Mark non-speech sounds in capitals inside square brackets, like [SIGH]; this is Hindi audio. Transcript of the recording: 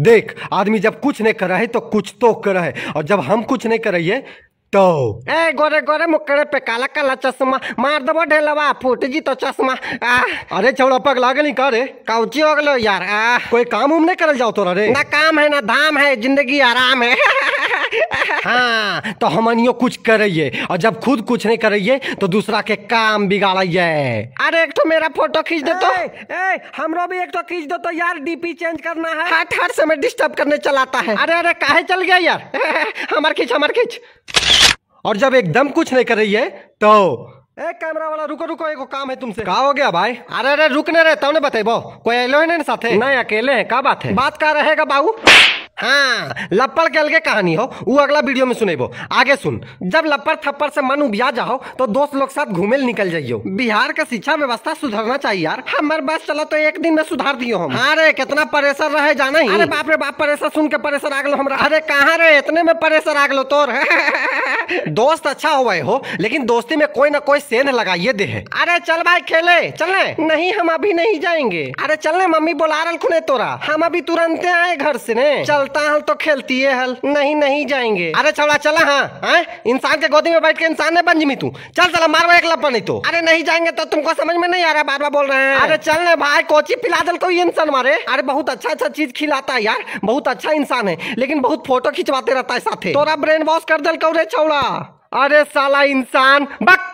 देख, आदमी जब कुछ नहीं कर रहा है तो कुछ तो कर रहा है। और जब हम कुछ नहीं कर रही है तो। ए, गोरे गोरे मुकड़े पे काला काला चश्मा। मार दबो ढेलवा फूट जी तो चश्मा। अरे, छोड़ो, पगला गली का रे काउची हो गलो, यार, आ। कोई काम उम नहीं करल जाओ तोरा, रे। ना काम है, ना धाम है, ज़िंदगी आराम है। [LAUGHS] हाँ तो हमनियो कुछ करइए और जब खुद कुछ नहीं करइए तो दूसरा के काम बिगाड़िए। अरे एक तो मेरा फ़ोटो खींच दे तो। ए, ए, हमरो भी एक तो खींच दो तो यार डीपी चेंज करना है। हट हट समय डिस्टर्ब करने चलाता है। अरे अरे काहे चल गया यार? हमार खींच हमार खींच। और जब एकदम कुछ नहीं कर रही है तो ए कैमरा वाला रुको रुको एगो काम है तुमसे। का हो गया भाई? अरे अरे रुकने रहे तब ने बतेबो कोई अलो है नहीं साथे? नहीं अकेले हैं क्या बात है? बात का रहेगा बाबू? हाँ लप्पड़ के अलगे कहानी हो वो अगला वीडियो में सुनेबो। आगे सुन जब लप्पड़ थप्पड़ से मन उबिया जाओ तो दोस्त लोग साथ घूमे निकल जाइयो। बिहार का शिक्षा व्यवस्था सुधरना चाहिए यार। हमारे बस चला तो एक दिन में सुधार दियो हम। अरे कितना परेशर रहे जाना ही। अरे बाप रे बाप परेशर सुन के परेशर आगलो हमरा। अरे कहाँ रे इतने में परेशर आगलो तोर। [LAUGHS] दोस्त अच्छा हुआ हो लेकिन दोस्ती में कोई ना कोई सेन लगाइए दे है अरे चल भाई खेले चलने। नहीं हम अभी नहीं जाएँगे। अरे चलने मम्मी बुला रहा खुने तोरा। हम अभी तुरंत आए घर से ने। चलता हल तो खेलती है हल। नहीं नहीं जाएँगे। अरे चला चला हाँ हाँ इंसान के गोदी में बैठ के इंसान ने बन जिमी तू। चल चला मारो एक लपा नहीं तो। अरे नहीं जाएँगे तो तुमको समझ में नहीं आ रहा बार बार बोल रहे हैं। अरे चल चलने भाई कोची पिला दल कोई इंसान मारे। अरे बहुत अच्छा अच्छा चीज़ खिलाता है यार बहुत अच्छा इंसान है लेकिन बहुत फ़ोटो खिंचवाते रहता है साथे। तोरा ब्रेन वॉश कर दल कौरे चौड़ा अरे साला इंसान बक।